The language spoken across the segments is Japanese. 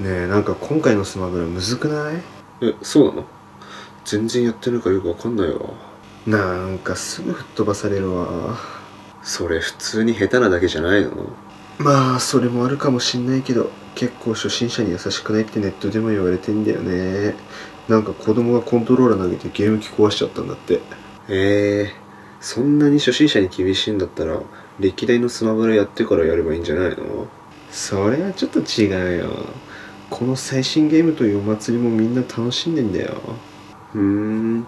ねえなんか今回のスマブラむずくない？えそうなの？全然やってるからよくわかんないわ。なんかすぐ吹っ飛ばされるわ。それ普通に下手なだけじゃないの？まあそれもあるかもしんないけど結構初心者に優しくないってネットでも言われてんだよね。なんか子供がコントローラー投げてゲーム機壊しちゃったんだって。ええそんなに初心者に厳しいんだったら歴代のスマブラやってからやればいいんじゃないの？それはちょっと違うよこの最新ゲームというお祭りもみんな楽しんでんだよ。うーん。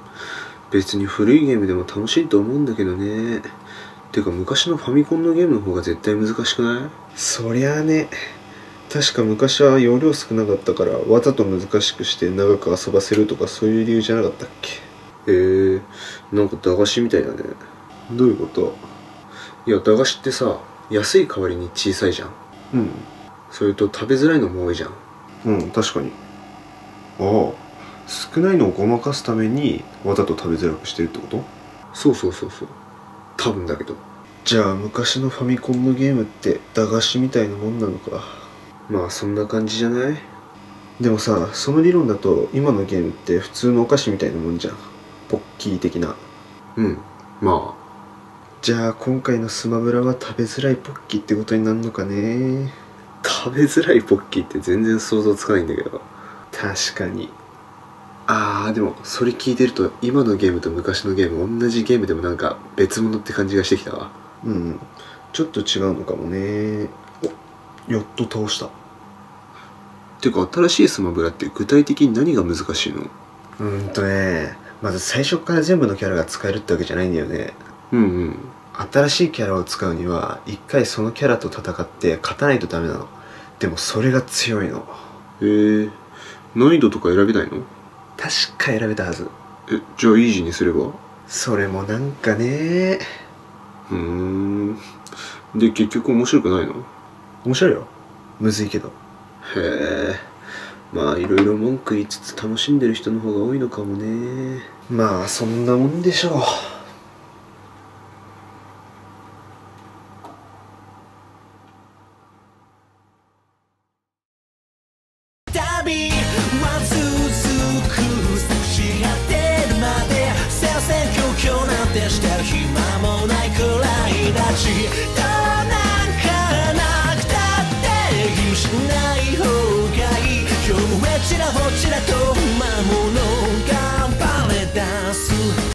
別に古いゲームでも楽しいと思うんだけどね。てか昔のファミコンのゲームの方が絶対難しくない？そりゃあね。確か昔は容量少なかったからわざと難しくして長く遊ばせるとかそういう理由じゃなかったっけ？えー、なんか駄菓子みたいだね。どういうこと？いや駄菓子ってさ安い代わりに小さいじゃん。うん。それと食べづらいのも多いじゃんうん確かに。ああ。少ないのをごまかすためにわざと食べづらくしてるってこと？そうそうそうそう。多分だけど。じゃあ昔のファミコンのゲームって駄菓子みたいなもんなのか？まあそんな感じじゃない？でもさその理論だと今のゲームって普通のお菓子みたいなもんじゃん。ポッキー的な。うん。まあ。じゃあ今回のスマブラは食べづらいポッキーってことになるのかね？食べづらいポッキーって全然想像つかないんだけど。確かに。あーでもそれ聞いてると今のゲームと昔のゲーム同じゲームでもなんか別物って感じがしてきたわ。うんちょっと違うのかもね。おやっと倒した。てか新しいスマブラって具体的に何が難しいの？うーんとねまず最初から全部のキャラが使えるってわけじゃないんだよね。うんうん。新しいキャラを使うには一回そのキャラと戦って勝たないとダメなのでもそれが強いの。へえ。難易度とか選べないの？確か選べたはず。えじゃあイージーにすれば？それもなんかね。うーん。で結局面白くないの？面白いよ。むずいけど。へえ。まあいろいろ文句言いつつ楽しんでる人の方が多いのかもね。まあそんなもんでしょうびは続く仕上げるまで。せ戦々恐々なんてしてる暇もないくらいだちどうなんかなくたって気にしない方がいい。今日もえちらほちらと